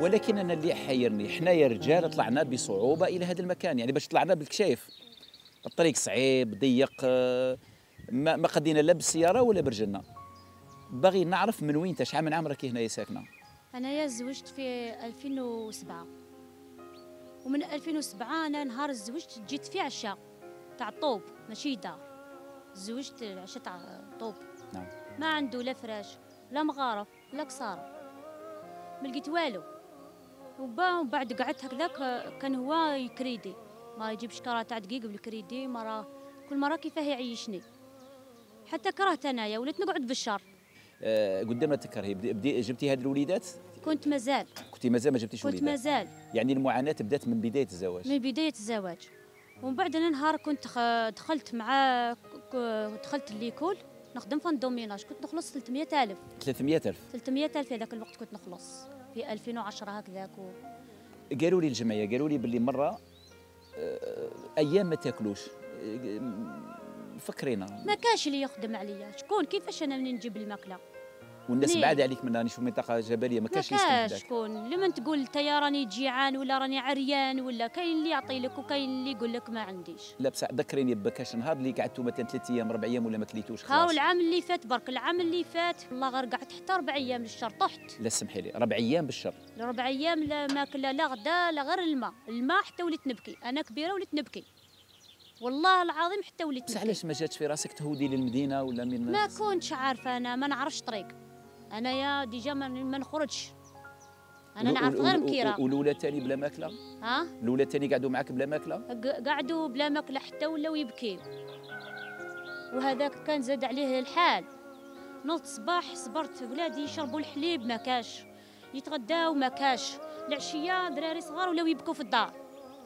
ولكن أنا اللي حيرني حنايا رجال طلعنا بصعوبة إلى هذا المكان يعني باش طلعنا بالكشايف الطريق صعيب ضيق آه، ما ما قدينا لا بالسيارة ولا برجلنا. باغي نعرف من وين انت شحال من عام راكي هنايا ساكنة؟ أنايا تزوجت في 2007 ومن 2007 أنا نهار تزوجت جيت في عشاء تاع طوب ماشي دار. تزوجت العشاء تاع طوب نعم. ما عنده لا فراش لا مغارف لا كساره ما لقيت والو. وبعد قعدت هكذاك كان هو يكريدي. ما يجيب شكارة تاع دقيق بالكريدي مرة كل مرة كيفاه يعيشني. حتى كرهت انايا وليت نقعد بالشر آه، قدامنا تكرهي بدي جبتي هاد الوليدات؟ كنت مازال. كنتي مازال ما جبتيش كنت مازال. يعني المعاناة بدأت من بداية الزواج. من بداية الزواج. ومن بعد أنا نهار كنت دخلت مع دخلت l'école نخدم في ال ménage كنت نخلص 300 ألف. 300000 300 ألف في هذاك الوقت كنت نخلص في 2010 هكذاك و... قالوا لي الجمعية قالوا لي باللي مرة آه، أيام ما تاكلوش. آه، فكرينا. ما كاش اللي يخدم عليا. شكون؟ كيفاش أنا منين نجيب الماكلة؟ والناس منين؟ بعاد عليك من راني شوف منطقة جبلية ما كاش يسكن كاش. شكون لمن تقول تيا راني جيعان ولا راني عريان ولا كاين اللي يعطي لك وكاين اللي يقول لك ما عنديش. لا بصح ذكريني بكاش نهار اللي قعدتوا مثلا ثلاث أيام أربع أيام ولا ما كليتوش هاو خلاص. العام اللي فات برك العام اللي فات والله غير قعدت حتى ربع أيام للشهر طحت. لا سمحي لي ربع أيام بالشر. ربع أيام لا ماكلة لا غدا لا غير الماء. الماء حتى وليت نبكي. أنا كبيرة وليت نبكي. والله العظيم حتى وليت بصح علاش ما جاتش في راسك تهودي للمدينة ولا من ما كنتش عارفة أنا ما نعرفش طريق. أنا يا déjà ما, نخرجش. أنا نعرف غير مكيرة. والاولاد تاني بلا ماكلة؟ ها؟ الاولاد تاني قعدوا معك بلا ماكلة؟ قعدوا بلا ماكلة حتى ولاو يبكيو وهذاك كان زاد عليه الحال. نوض صباح صبرت ولادي يشربوا الحليب ما كاش. يتغداو ما كاش. العشية دراري صغار ولاو يبكوا في الدار.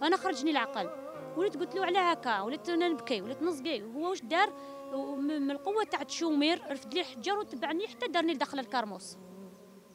أنا خرجني العقل. وليت قلت له على هكا وليت أنا نبكي وليت نصقي وهو واش دار؟ من القوة تاع التشومير رفد لي حجر وتبعني حتى دارني لداخل الكرموس.